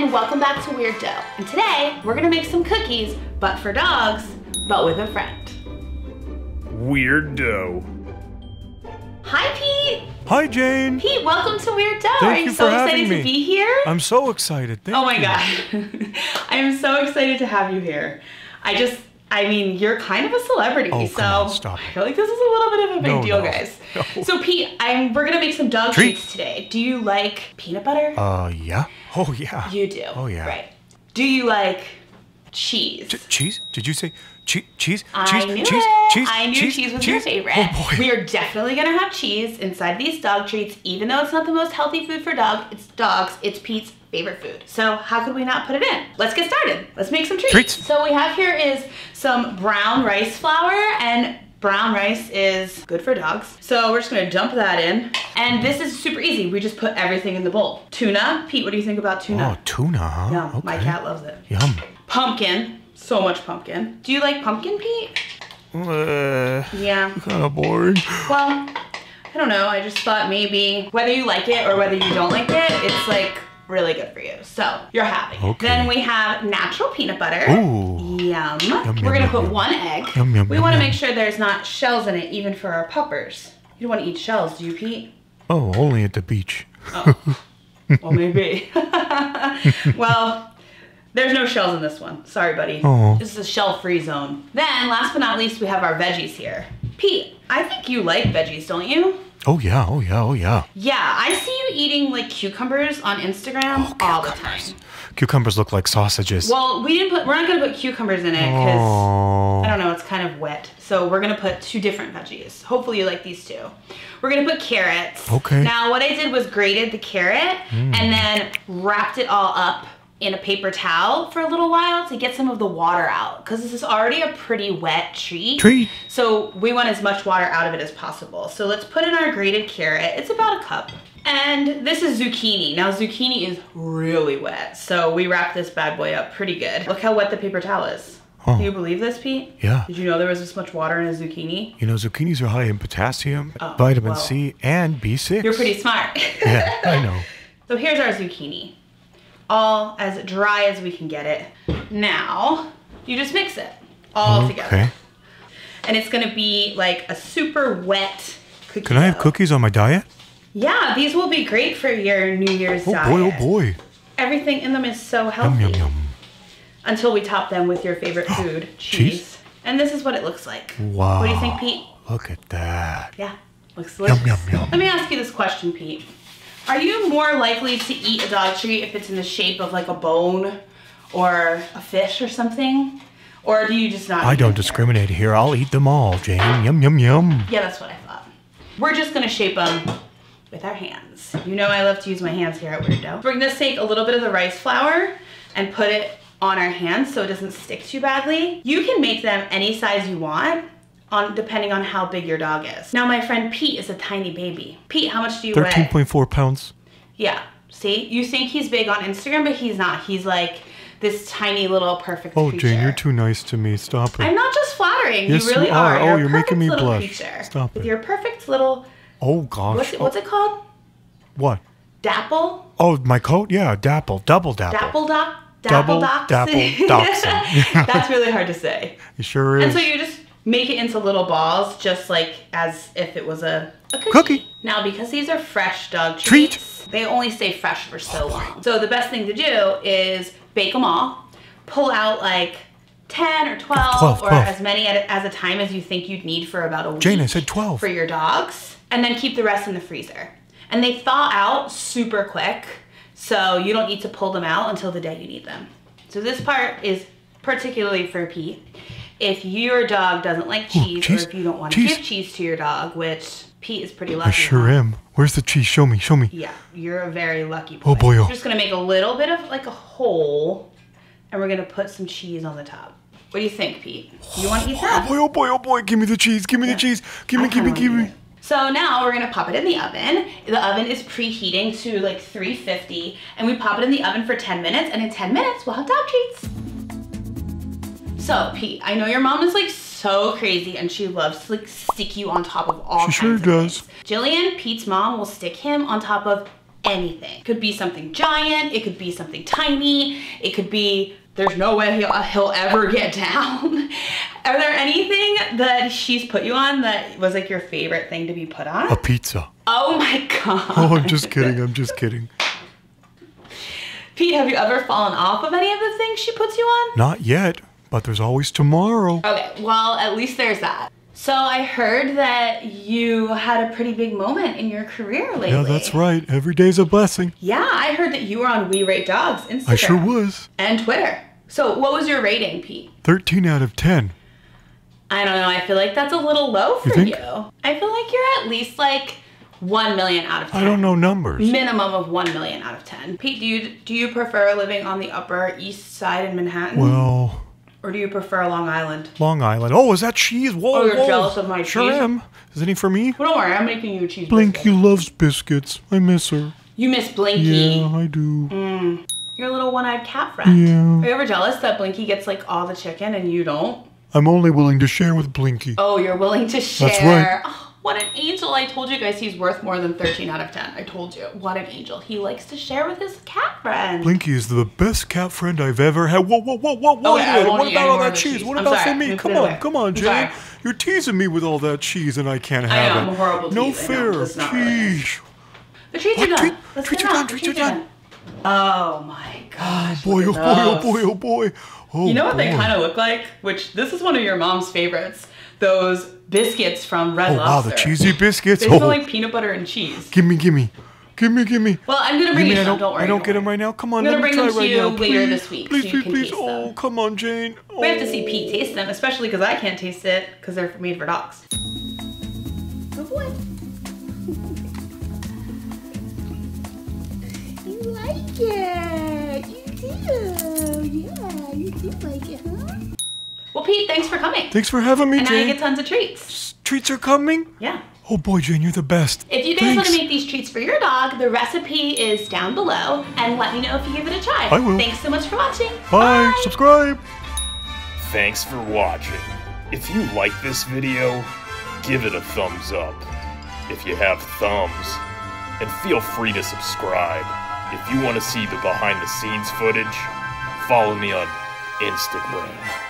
and welcome back to Weird Dough. And today, we're gonna make some cookies, but for dogs, but with a friend. Weird dough. Hi, Peet! Hi, Jane. Peet, welcome to Weird Dough. Thank Are you, you so for excited having to me. be here? I'm so excited. Thank oh my you. god. I am so excited to have you here. I just, I mean, you're kind of a celebrity, Oh, so on, stop I feel like this is a little bit of a big No, deal, no, guys. no. So, Peet, I'm, we're gonna make some dog Treat. treats today. Do you like peanut butter? Uh, yeah. Oh, yeah. you do. Oh, yeah. Right. Do you like cheese? Ch- cheese? Did you say che- cheese? I cheese? knew cheese? it. Cheese? I knew cheese, was your favorite. Oh, boy. We are definitely gonna have cheese inside these dog treats, even though it's not the most healthy food for dogs. It's dogs. It's Peet's favorite food. So how could we not put it in? Let's get started. Let's make some treats. Treats. So we have here is some brown rice flour and. Brown rice is good for dogs. So we're just gonna dump that in. And this is super easy. We just put everything in the bowl. Tuna. Peet, what do you think about tuna? Oh, tuna, huh? Yum. okay. My cat loves it. Yum. Pumpkin. So much pumpkin. Do you like pumpkin, Peet? Uh, Yeah. kind of boring. Well, I don't know. I just thought maybe whether you like it or whether you don't like it, it's like really good for you. So you're happy. Okay. Then we have natural peanut butter. Ooh. Yum. yum, We're gonna put yum. one egg. Yum, yum, we want to make sure there's not shells in it, even for our puppers. You don't want to eat shells, do you, Peet? Oh, only at the beach. Well, maybe. well, there's no shells in this one. Sorry, buddy. Aw. This is a shell-free zone. Then, last but not least, we have our veggies here. Peet, I think you like veggies, don't you? Oh, yeah. Oh, yeah. Oh, yeah. Yeah, I see you eating like cucumbers on Instagram oh, all the time. Cucumbers. Look like sausages. Well, we didn't put. We're not gonna put cucumbers in it because oh. I don't know. It's kind of wet. So we're gonna put two different veggies. Hopefully you like these two. We're gonna put carrots. Okay. Now what I did was grated the carrot hmm. and then wrapped it all up in a paper towel for a little while to get some of the water out because this is already a pretty wet treat. Treat. So we want as much water out of it as possible. So let's put in our grated carrot. It's about a cup. And this is zucchini. Now zucchini is really wet. So we wrap this bad boy up pretty good. Look how wet the paper towel is. Oh. Can you believe this, Peet? Yeah. Did you know there was this much water in a zucchini? You know, zucchinis are high in potassium, Oh, vitamin well. C, and B6. You're pretty smart. Yeah, I know. So here's our zucchini. All as dry as we can get it. Now, you just mix it all together. And it's gonna be like a super wet cookie Can I have cookies on my diet? Yeah, these will be great for your New Year's Oh diet. boy, oh boy. Everything in them is so healthy. yum, yum. yum. Until we top them with your favorite food, cheese. Cheese? And this is what it looks like. Wow. What do you think, Peet? Look at that. Yeah, looks delicious. Yum, yum, yum. Let me ask you this question, Peet. Are you more likely to eat a dog treat if it's in the shape of like a bone or a fish or something? Or do you just not? I don't care? discriminate here. I'll eat them all, Jane. Yum, yum, yum. Yeah, that's what I thought. We're just gonna shape them with our hands. You know I love to use my hands here at Weird Dough. We're gonna take a little bit of the rice flour and put it on our hands so it doesn't stick too badly. You can make them any size you want on depending on how big your dog is. Now my friend Peet is a tiny baby. Peet, how much do you weigh? 13.4 pounds. Yeah. See, you think he's big on Instagram, but he's not. He's like this tiny little perfect Oh, creature. Jane, you're too nice to me. Stop it. I'm not just flattering. Yes, you really you are. are. Oh, You're, you're making me blush. Creature Stop With it. your perfect little oh, gosh. what's it, Oh, what's it called? What? Dapple? Oh, my coat? Yeah, dapple. Double dapple. Dapple doc? Double Dapple dapple doxy? That's really hard to say. It sure is. And so you just make it into little balls, just like as if it was a, a cookie. Cookie. Now, because these are fresh dog Treat. treats, they only stay fresh for so long. So the best thing to do is bake them all, pull out like 10 or 12, 12, or 12. as many at a, as a time as you think you'd need for about a week. Jane, I said 12. For your dogs, and then keep the rest in the freezer. And they thaw out super quick, so you don't need to pull them out until the day you need them. So this part is particularly for Peet. If your dog doesn't like cheese, cheese, or if you don't want to give cheese to your dog, which Peet is pretty lucky. I sure huh? am. Where's the cheese? Show me, show me. Yeah, you're a very lucky oh, boy. Oh, boy, oh. We're just gonna make a little bit of like a hole, and we're gonna put some cheese on the top. What do you think, Peet? You want to eat Oh that? boy, oh boy, oh boy. Give me the cheese. Give me the cheese. Give me, give me, give me. So now we're gonna pop it in the oven. The oven is preheating to like 350, and we pop it in the oven for 10 minutes, and in 10 minutes we'll have dog treats. So Peet, I know your mom is like so crazy, and she loves to like stick you on top of all She sure does. Jillian, Peet's mom, will stick him on top of anything. It Could be something giant, it could be something tiny, it could be there's no way he'll, uh, he'll ever get down. Are there anything that she's put you on that was like your favorite thing to be put on? A pizza. Oh my god. Oh, I'm just kidding. I'm just kidding. Peet, have you ever fallen off of any of the things she puts you on? Not yet, but there's always tomorrow. Okay, well, at least there's that. So I heard that you had a pretty big moment in your career lately. Yeah, that's right. Every day's a blessing. Yeah, I heard that you were on We Rate Dogs Instagram. I sure was. And Twitter. So what was your rating, Peet? 13 out of 10. I don't know. I feel like that's a little low for think? you. I feel like you're at least like 1 million out of 10. I don't know numbers. Minimum of 1 million out of 10. Peet, do you do you prefer living on the upper east side in Manhattan Well, or do you prefer Long Island? Long Island. Oh, is that cheese? Whoa, Oh, you're whoa. jealous of my Sure cheese? am. Is any for me? Well, don't worry, I'm making you a cheese Blinky biscuit. loves biscuits. I miss her. You miss Blinky. Yeah, I do. Mm. Your little one-eyed cat friend. Yeah. Are you ever jealous that Blinky gets like all the chicken and you don't? I'm only willing to share with Blinky. Oh, you're willing to share. That's right. Oh, what an angel. I told you guys he's worth more than 13 out of 10. I told you. What an angel. He likes to share with his cat friend. Blinky is the best cat friend I've ever had. Whoa, whoa, whoa, whoa, whoa! Okay, what about all that cheese? cheese. What I'm about sorry. for me? Come on, come on, Jane. You're teasing me with all that cheese, and I can't I have know, it. I'm a horrible no tease, I fair. really- The treats are done. Treat- Let's treats are done. The treats are done. Oh my gosh. Oh oh boy, oh boy, oh boy, oh boy. Oh, You know oh what they kind of look like? Which this is one of your mom's favorites. Those biscuits from Red Oh wow, the cheesy biscuits. They smell Oh, like peanut butter and cheese. gimme, gimme, gimme, gimme. Well, I'm gonna bring Gimme, you I some. don't, Don't worry. I don't don't get them right now. Come on, I'm let gonna me bring try them to right you now. later please. this week so Please, you please, please. Oh, them. come on, Jane. We have to Oh. see Peet taste them, especially because I can't taste it because they're made for dogs. Good boy. You like it. You do. Well, Peet, thanks for coming. Thanks for having me, and now you Jane. get tons of treats. Treats are coming. Yeah. Oh boy, Jane, you're the best. If you guys want to make these treats for your dog, the recipe is down below, and let me know if you give it a try. I will. Thanks so much for watching. Bye. Subscribe. Thanks for watching. If you like this video, give it a thumbs up. If you have thumbs, and feel free to subscribe. If you want to see the behind the scenes footage, follow me on Instagram.